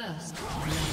First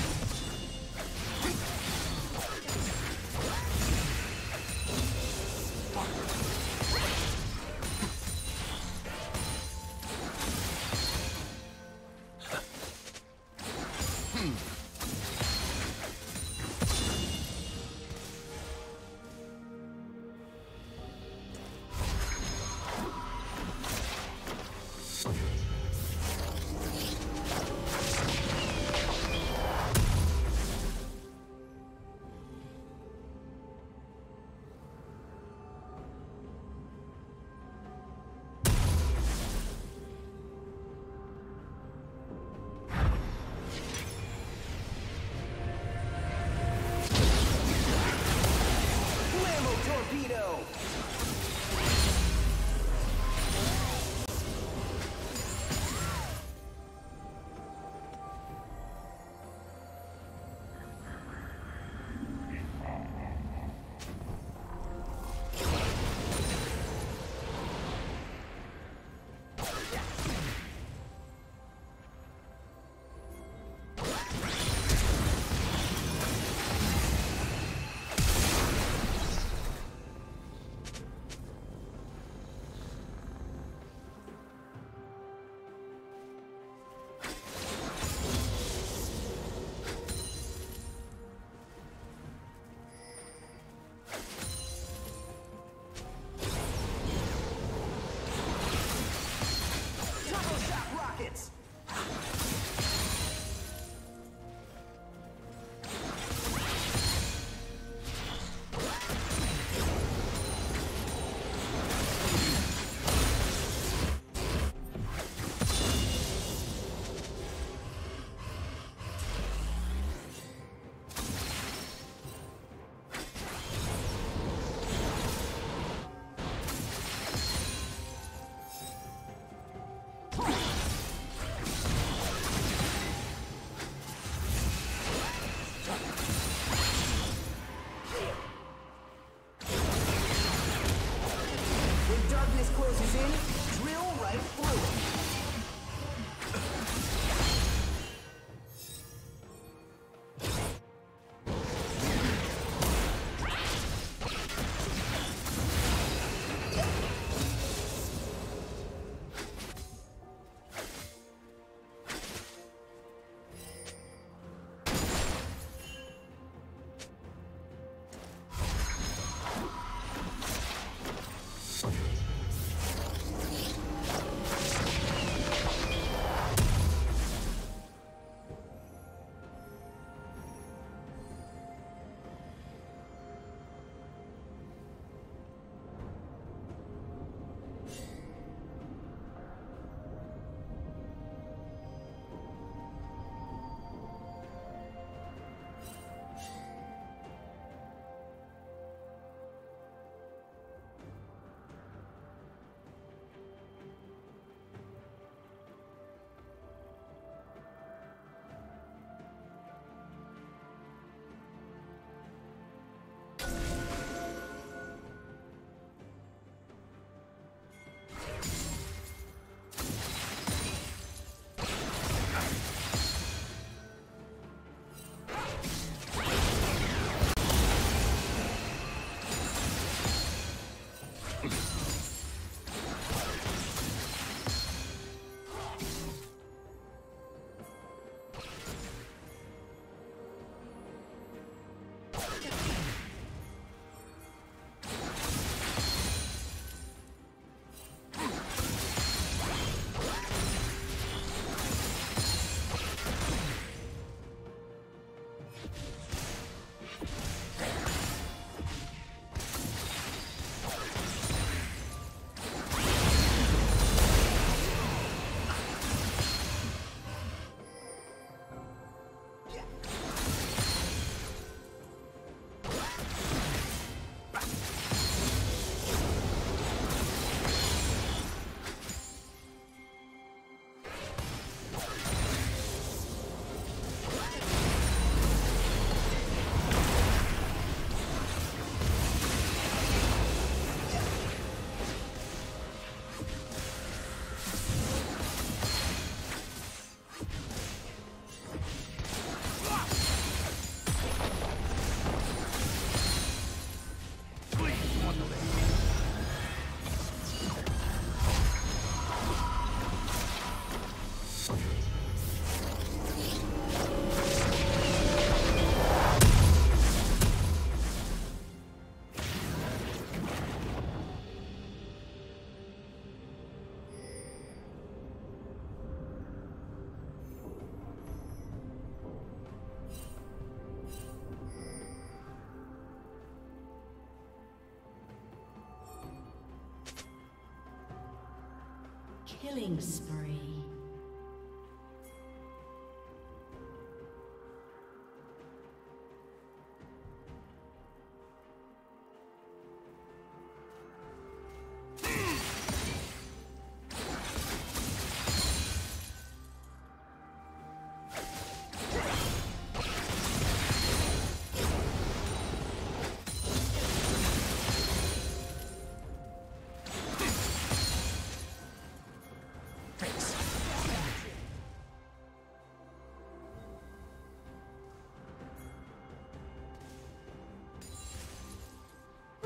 Killing spree.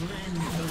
Rampage.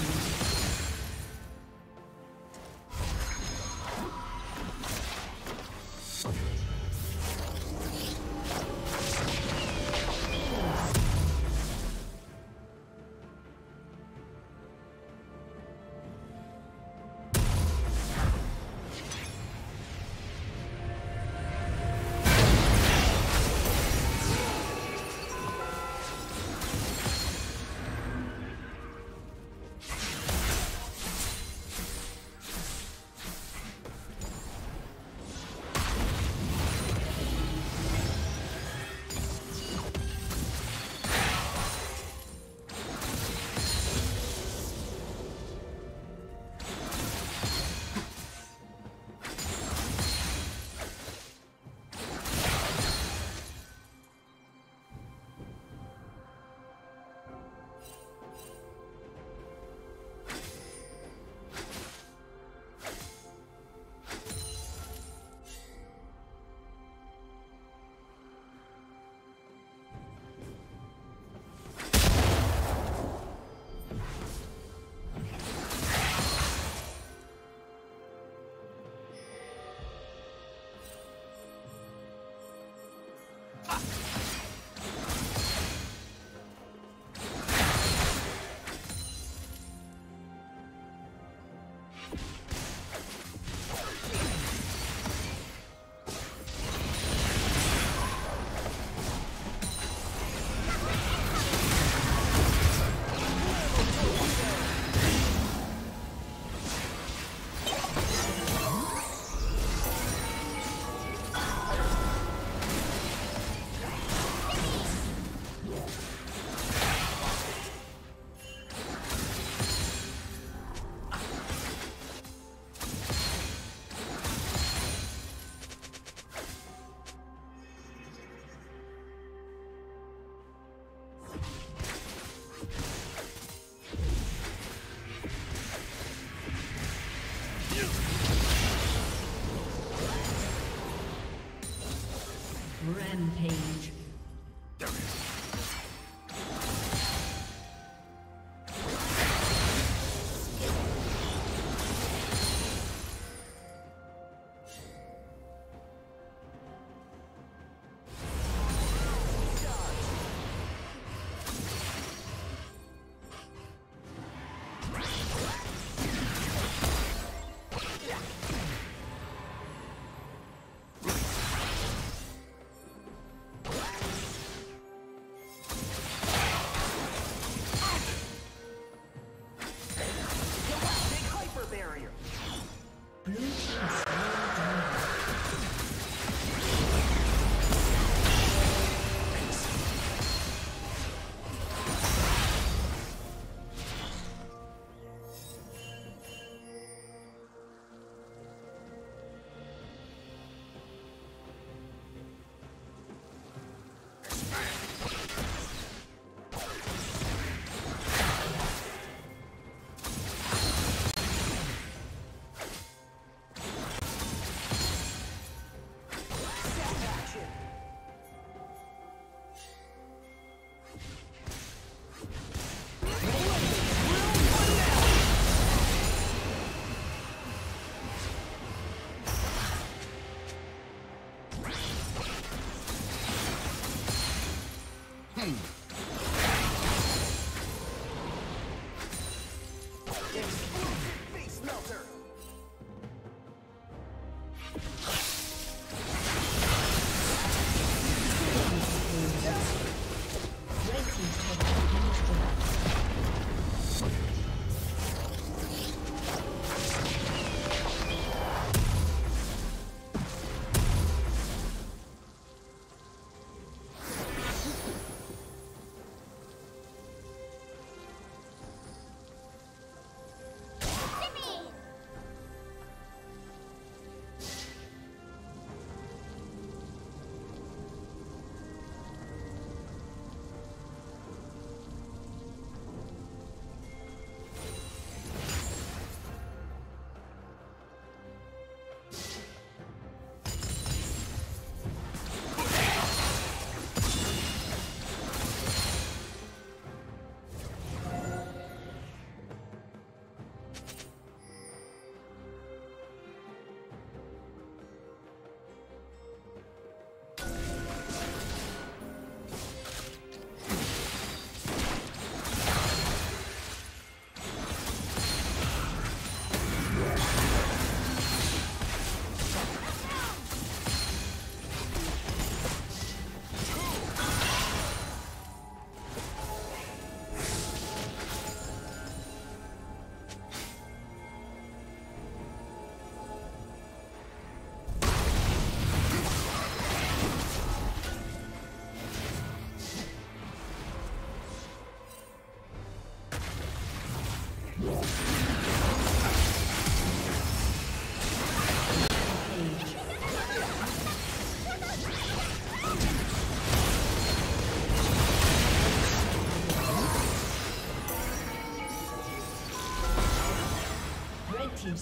啊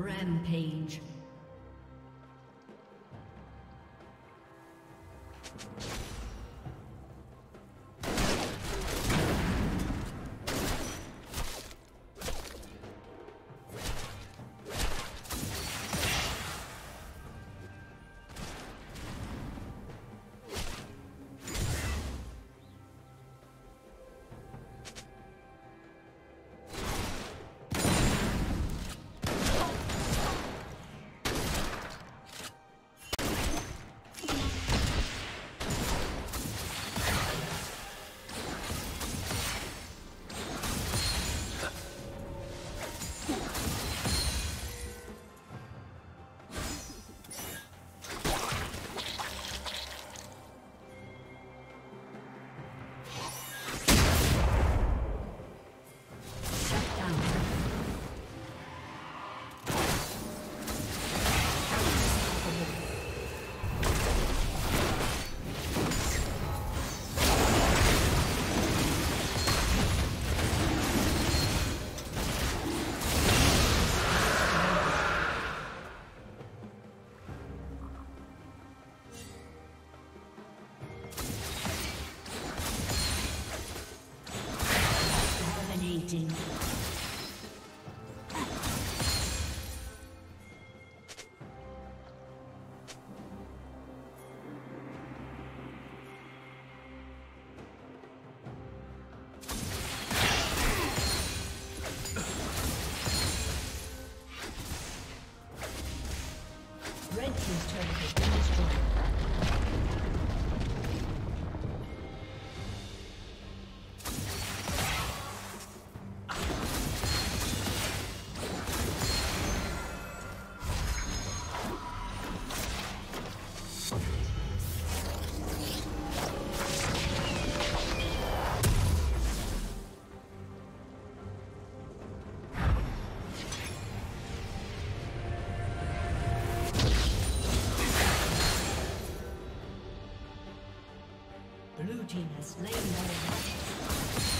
Rampage. Team has slain Shut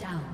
down.